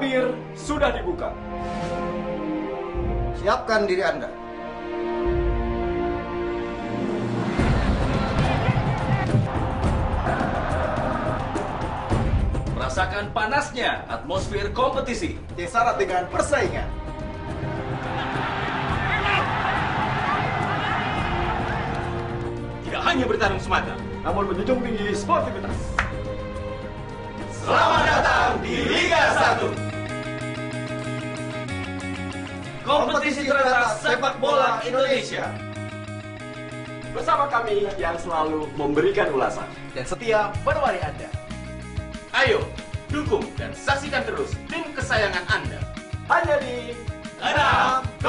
Tabir sudah dibuka. Siapkan diri Anda. Rasakan panasnya atmosfer kompetisi. Yang syarat dengan persaingan. Tidak hanya bertarung semata. Namun menjunjung tinggi sportivitas. Kompetisi teratas sepak bola Indonesia. Bersama kami yang selalu memberikan ulasan. dan setia menemani Anda. Ayo, dukung dan saksikan terus tim kesayangan Anda. Hanya di 604